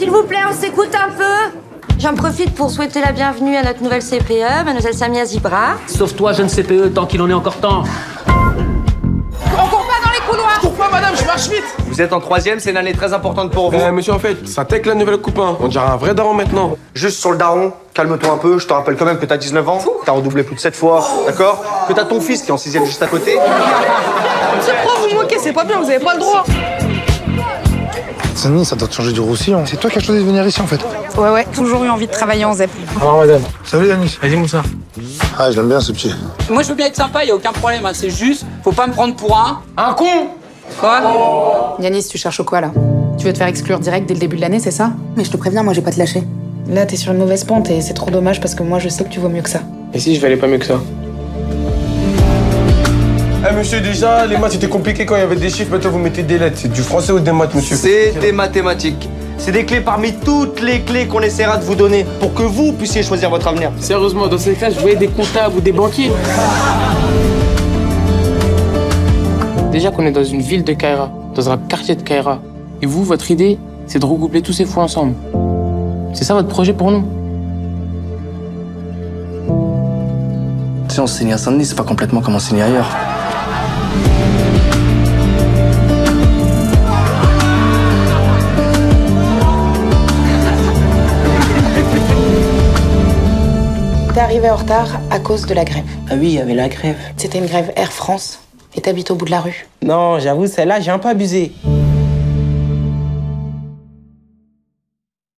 S'il vous plaît, on s'écoute un peu. J'en profite pour souhaiter la bienvenue à notre nouvelle CPE, mademoiselle Samia Zibra. Sauve-toi, jeune CPE, tant qu'il en est encore temps. On court pas dans les couloirs Pourquoi, madame Je marche vite Vous êtes en troisième, c'est une année très importante pour vous. Euh, monsieur, en fait, ça tech la nouvelle coupe, hein. On dirait un vrai daron maintenant. Juste sur le daron, calme-toi un peu, je te rappelle quand même que t'as 19 ans, t'as redoublé plus de 7 fois, d'accord Que t'as ton fils qui est en sixième juste à côté. Monsieur le prof, vous moquez, c'est pas bien, vous avez pas le droit Sani, ça doit te changer du roussillon. C'est toi qui as choisi de venir ici en fait. Ouais, ouais, toujours eu envie de travailler en ZEP. Alors madame. Salut Yanis. Vas-y Moussa. Ah, je l'aime bien ce petit. Moi, je veux bien être sympa, y a aucun problème. hein. C'est juste, faut pas me prendre pour un. Un con Quoi Yanis, tu cherches quoi là Tu veux te faire exclure direct dès le début de l'année, c'est ça Mais je te préviens, moi, j'ai pas te lâcher. Là, t'es sur une mauvaise pente et c'est trop dommage parce que moi, je sais que tu vaux mieux que ça. Et si je valais pas mieux que ça Eh monsieur, déjà, les maths c'était compliqué quand il y avait des chiffres, maintenant vous mettez des lettres. C'est du français ou des maths, monsieur C'est des mathématiques. C'est des clés parmi toutes les clés qu'on essaiera de vous donner pour que vous puissiez choisir votre avenir. Sérieusement, dans ces classes, je voyais des comptables ou des banquiers. Déjà qu'on est dans une ville de Kaira, dans un quartier de Kaira. Et vous, votre idée, c'est de regrouper tous ces fous ensemble. C'est ça votre projet pour nous? Tu sais, enseigner à Saint-Denis, c'est pas complètement comme enseigner ailleurs. T'es arrivé en retard à cause de la grève. Ah oui, il y avait la grève. C'était une grève Air France et t'habites au bout de la rue. Non, j'avoue, celle-là, j'ai un peu abusé.